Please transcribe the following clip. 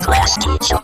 Class teacher.